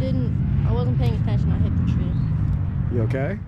didn't. I wasn't paying attention. I hit the tree. You okay?